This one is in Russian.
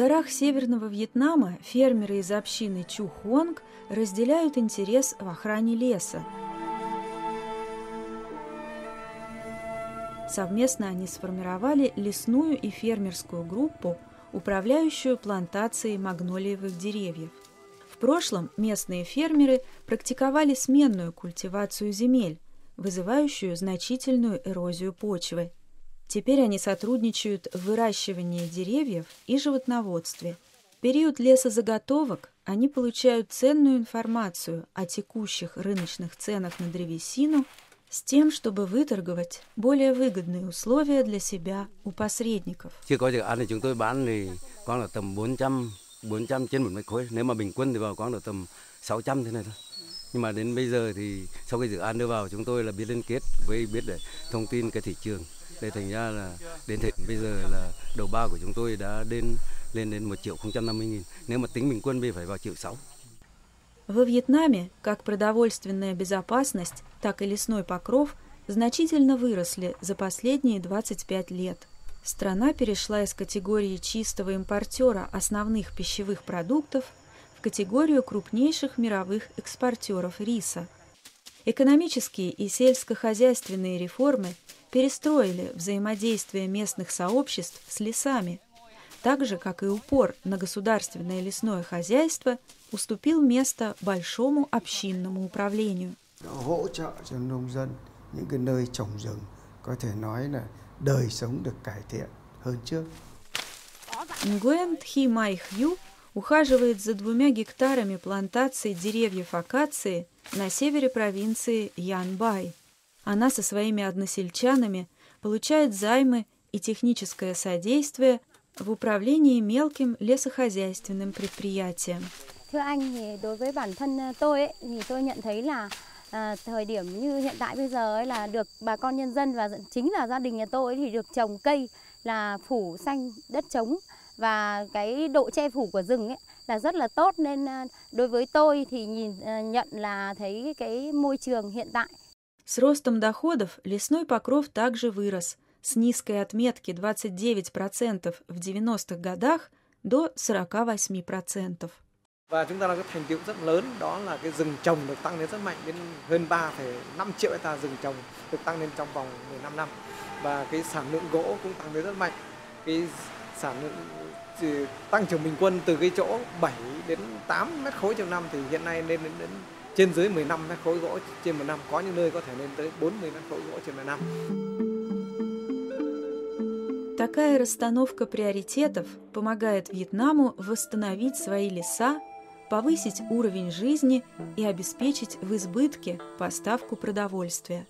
горах Северного Вьетнама фермеры из общины Чухонг разделяют интерес в охране леса. Совместно они сформировали лесную и фермерскую группу, управляющую плантацией магнолиевых деревьев. В прошлом местные фермеры практиковали сменную культивацию земель, вызывающую значительную эрозию почвы. Теперь они сотрудничают в выращивании деревьев и животноводстве. В период лесозаготовок они получают ценную информацию о текущих рыночных ценах на древесину с тем, чтобы выторговать более выгодные условия для себя у посредников. Chưa có dự án thì chúng tôi bán thì khoảng là tầm 400 400 trên một mét khối. Nếu mà bình quân thì vào khoảng là tầm 600 thế này thôi. Nhưng mà đến bây giờ thì sau khi dự án đưa vào chúng tôi là biết liên kết với biết để thông tin cái thị trường. Để thành ra là đến thời bây giờ là đầu ba của chúng tôi đã đến lên đến 1 triệu 050 nghìn. Nếu mà tính bình quân thì phải vào triệu 6. Во Вьетнаме как продовольственная безопасность, так и лесной покров значительно выросли за последние 25 лет. Страна перешла из категории чистого импортера основных пищевых продуктов в категорию крупнейших мировых экспортеров риса. Экономические и сельскохозяйственные реформы перестроили взаимодействие местных сообществ с лесами, так же, как и упор на государственное лесное хозяйство уступил место большому общинному управлению. Нгуэн Тхи Май Хью ухаживает за двумя гектарами плантации деревьев акации на севере провинции Янбай. Она со своими односельчанами получает займы и техническое содействие в управлении мелким лесохозяйственным предприятием. Thưa anh thì đối với bản thân tôi ấy, thì tôi nhận thấy là à, thời điểm như hiện tại bây giờ ấy là được bà con nhân dân và chính là gia đình nhà tôi ấy thì được trồng cây là phủ xanh đất trống và cái độ che phủ của rừng ấy là rất là tốt nên à, đối với tôi thì nhìn à, nhận là thấy cái môi trường hiện tại С ростом доходов лесной покров также вырос с низкой отметки 29% в 90-х годах до 48%. Và chúng ta đã có thành tựu rất lớn đó là cái rừng trồng được tăng lên rất mạnh đến hơn 3,5 triệu hecta rừng trồng được tăng lên trong vòng 15 năm và cái sản lượng gỗ cũng tăng lên rất mạnh. Cái sản lượng thì tăng trưởng bình quân từ cái chỗ 7 đến 8 mét khối trên năm thì hiện nay lên đến, đến trên dưới 15 mét khối gỗ trên một năm, có những nơi có thể lên tới 40 mét khối gỗ trên một năm. Такая расстановка приоритетов помогает Вьетнаму восстановить свои леса, повысить уровень жизни и обеспечить в избытке поставку продовольствия.